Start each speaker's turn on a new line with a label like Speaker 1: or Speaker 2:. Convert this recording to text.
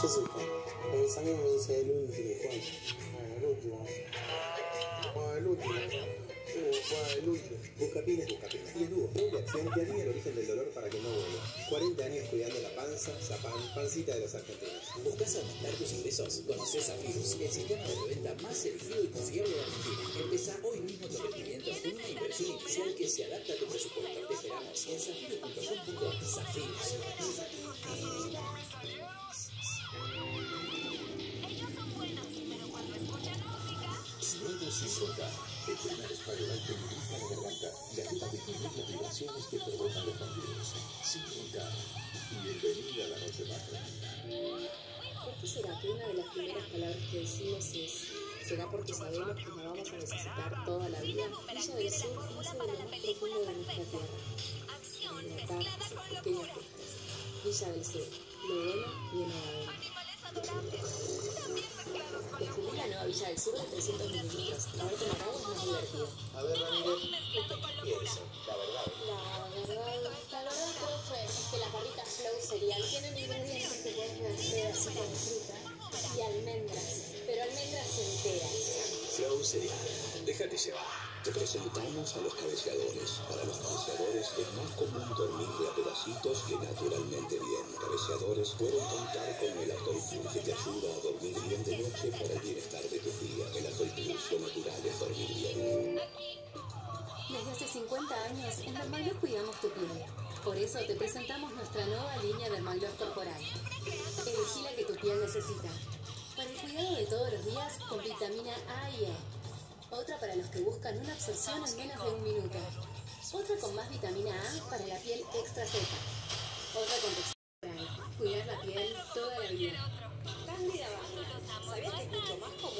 Speaker 1: Jessica, pensando me dice el último, ¿cuál? Bueno, el último. Bueno, el último. Sí, bueno, el último.
Speaker 2: Buscapina es Buscapina. Y dúo. Acción que alivia el origen del dolor para que no vuelva. 40 años cuidando la panza, Zapán, pancita de los argentinos.
Speaker 3: ¿Buscas aumentar tus ingresos? Conoces Zafirus, el sistema de reventa más elegido y confiable de Argentina. Empezá hoy mismo tu rendimiento con una inversión inicial que se adapta a tu presupuesto. Te esperamos en zafirus.com.zafirus.
Speaker 4: Nuevo Sisota, el primer Spiral que limita la garganta y ayuda a disminuir las vibraciones que provocan los vampiros. Sisota, bienvenida a la noche más tranquila.
Speaker 5: ¿Por qué será que una de las primeras palabras que decimos es será porque sabemos que la vamos a necesitar toda la vida? Villa del Sur nace de lo más profundo de nuestra tierra. La libertad, sus pequeños gestos. Villa del Sur, lo bueno viene adentro. Descubrí la nueva Villa del Sur de 300 mililitros. Ahora tomar agua es más divertido.
Speaker 2: A ver, Ramírez, piensa, la verdad.
Speaker 5: La verdad, la verdad, profe, es que las barritas Flow Cereal tienen ingredientes que pueden hacer así con fruta y almendras, pero almendras enteras.
Speaker 4: Flow Cereal, déjate llevar. Te presentamos a los cabeceadores. Para los cabeceadores es más común dormir de a pedacitos que naturalmente bien. Cabeceadores pueden contar con el Atol que te ayuda a dormir bien de noche para el bienestar de tu día. El Atol Plus, lo natural es dormir bien.
Speaker 5: Desde hace 50 años en Dermalog cuidamos tu piel. Por eso te presentamos nuestra nueva línea Dermalog Corporal. Elegí la que tu piel necesita. Para el cuidado de todos los días con vitamina A y E otra para los que buscan una absorción en menos de un minuto, otra con más vitamina A para la piel extra seca, otra con textura cuidar la piel toda la vida. ¿Estás ¿Sabías que es mucho más común?